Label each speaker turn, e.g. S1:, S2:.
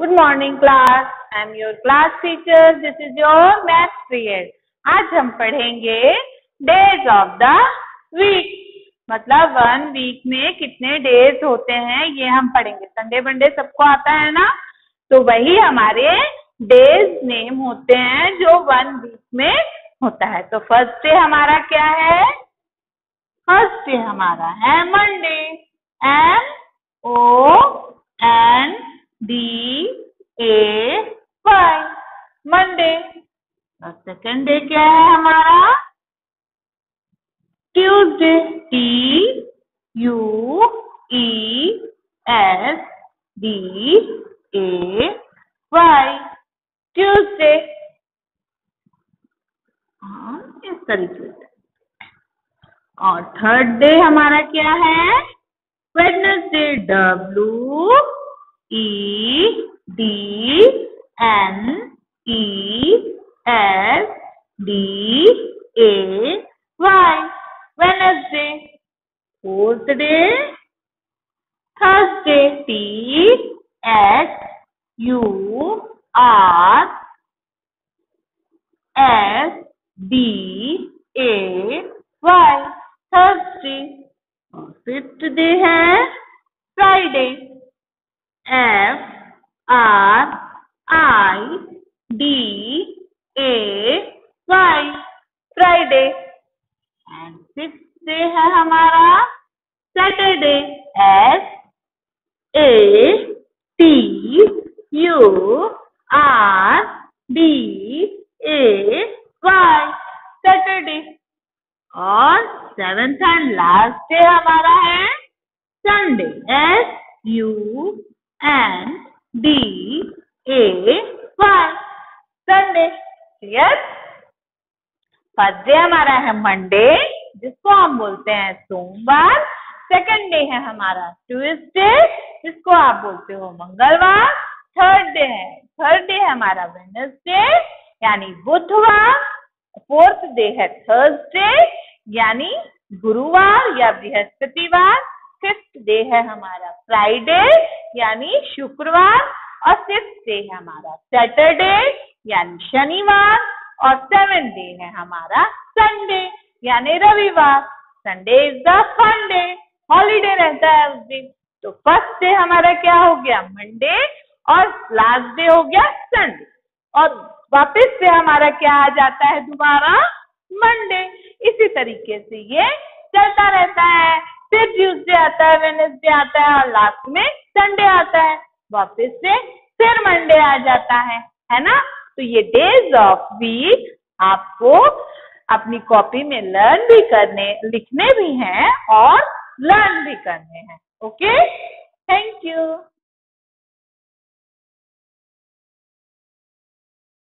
S1: Good morning class I am your class teacher. This is your math period. आज हम पढ़ेंगे days of the week मतलब one week में कितने days होते हैं, ये हम पढ़ेंगे। संडे वनडे सबको आता है ना? तो वही हमारे डेज़ नेम होते हैं जो वन वीक में होता है। तो फ़र्स्ट डे हमारा क्या है? फ़र्स्ट डे हमारा है Monday M O N D A Y Monday और सेकेंड डे क्या है हमारा? Tuesday T U E S D A Y Tuesday इस तरीके से। और थर्ड डे हमारा क्या है? Wednesday W E D N E S D A Y Wednesday fourth day Thursday T H U R S D A Y Thursday और fifth day है Friday F R I D A Y Friday and six day है हमारा Saturday S A T U R D A Y Saturday और seventh and last day हमारा है Sunday S U N D A Y Sunday clear first हमारा है Monday जिसको हम बोलते हैं सोमवार. सेकंड डे है हमारा ट्यूसडे जिसको आप बोलते हो मंगलवार. थर्ड डे है थर्ड डे है हमारा वेडनेसडे यानी बुधवार. फोर्थ डे है थर्सडे यानी गुरुवार या बृहस्पतिवार. फिफ्थ डे है हमारा फ्राइडे यानी शुक्रवार और सिक्स डे है हमारा। सैटरडे यानी शनिवार और सेवन डे है हमारा संडे यानी रविवार। Sunday is the fun day holiday रहता है उस दिन। तो फ़र्स्ट डे हमारा क्या हो गया? मंडे और लास्ट डे हो गया संडे और वापस से हमारा क्या आ जाता है दोबारा? मंडे इसी तरीके से ये चलता रहता है। फिर ट्यूसडे आता है वेनेसडे आता है और लास्ट में संडे आता है, वापस से फिर मंडे आ जाता है है ना? तो ये डेज़ ऑफ़ वीक आपको अपनी कॉपी में लर्न भी करने, लिखने भी हैं और लर्न भी करने हैं ओके